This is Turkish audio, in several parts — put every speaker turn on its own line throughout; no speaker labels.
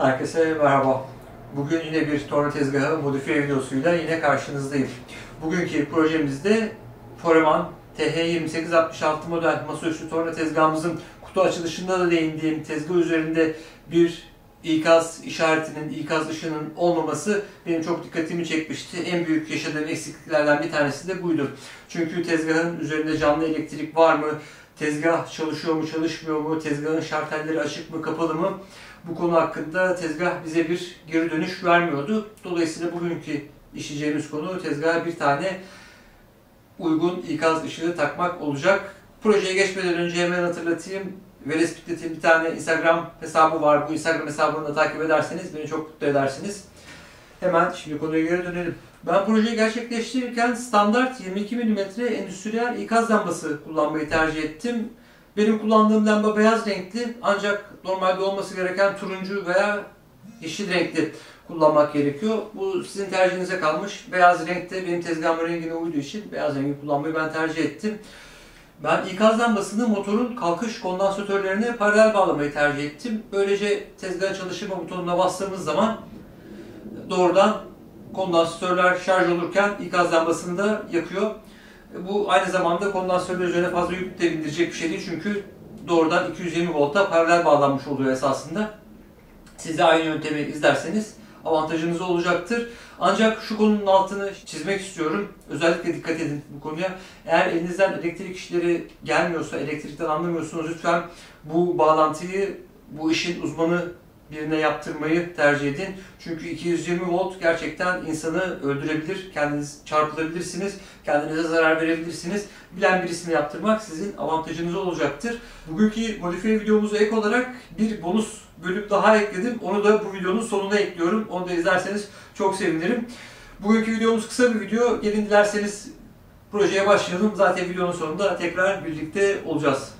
Herkese merhaba. Bugün yine bir torna tezgahı modifiye videosuyla yine karşınızdayım. Bugünkü projemizde Foreman TH2866 model masaüstü torna tezgahımızın kutu açılışında da değindiğim tezgah üzerinde bir ikaz işaretinin, ikaz ışığının olmaması benim çok dikkatimi çekmişti. En büyük yaşadığım eksikliklerden bir tanesi de buydu. Çünkü tezgahın üzerinde canlı elektrik var mı? Tezgah çalışıyor mu, çalışmıyor mu? Tezgahın şartelleri açık mı, kapalı mı? Bu konu hakkında tezgah bize bir geri dönüş vermiyordu. Dolayısıyla bugünkü işleyeceğimiz konu tezgaha bir tane uygun ikaz ışığı takmak olacak. Projeye geçmeden önce hemen hatırlatayım. Veles Piklet'in bir tane Instagram hesabı var. Bu Instagram hesabını da takip ederseniz beni çok mutlu edersiniz. Hemen şimdi konuya geri dönelim. Ben projeyi gerçekleştirirken standart 22 mm endüstriyel ikaz lambası kullanmayı tercih ettim. Benim kullandığım lamba beyaz renkli ancak normalde olması gereken turuncu veya yeşil renkli kullanmak gerekiyor. Bu sizin tercihinize kalmış. Beyaz renkte benim tezgahımın rengine uyduğu için beyaz rengi kullanmayı ben tercih ettim. Ben ikaz lambasını motorun kalkış kondansatörlerine paralel bağlamayı tercih ettim. Böylece tezgah çalışma butonuna bastığımız zaman doğrudan kondansatörler şarj olurken ikaz lambasını da yakıyor. Bu aynı zamanda kondansatörler üzerine fazla yük de bindirecek bir şey değil çünkü doğrudan 220 volta paralel bağlanmış oluyor esasında. Siz de aynı yöntemi izlerseniz avantajınız olacaktır. Ancak şu konunun altını çizmek istiyorum. Özellikle dikkat edin bu konuya. Eğer elinizden elektrik işleri gelmiyorsa, elektrikten anlamıyorsunuz lütfen bu bağlantıyı bu işin uzmanı birine yaptırmayı tercih edin. Çünkü 220 volt gerçekten insanı öldürebilir. Kendiniz çarpılabilirsiniz. Kendinize zarar verebilirsiniz. Bilen birisine yaptırmak sizin avantajınız olacaktır. Bugünkü modifiye videomuza ek olarak bir bonus bölüm daha ekledim. Onu da bu videonun sonuna ekliyorum. Onu da izlerseniz çok sevinirim. Bugünkü videomuz kısa bir video. Gelin dilerseniz projeye başlayalım. Zaten videonun sonunda tekrar birlikte olacağız.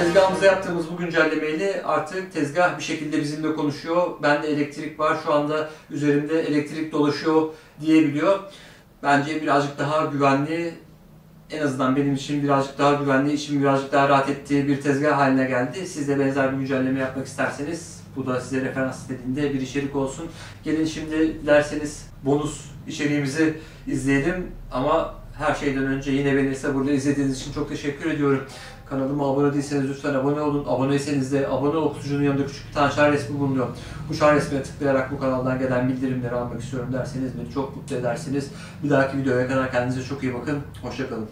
Tezgahımıza yaptığımız bu güncellemeyle artık tezgah bir şekilde bizimle konuşuyor. Bende elektrik var, şu anda üzerimde elektrik dolaşıyor diyebiliyor. Bence birazcık daha güvenli, en azından benim için birazcık daha güvenli, işim birazcık daha rahat ettiği bir tezgah haline geldi. Siz de benzer bir güncelleme yapmak isterseniz bu da size referans istediğinde bir içerik olsun. Gelin şimdi dilerseniz bonus içeriğimizi izleyelim ama her şeyden önce yine beni burada izlediğiniz için çok teşekkür ediyorum. Kanalıma abone değilseniz lütfen abone olun. Aboneyseniz de abone ol kutucuğunun yanında küçük bir tane şarj resmi bulunuyor. Bu şarj resmine tıklayarak bu kanaldan gelen bildirimleri almak istiyorum derseniz beni çok mutlu edersiniz. Bir dahaki videoya kadar kendinize çok iyi bakın. Hoşçakalın.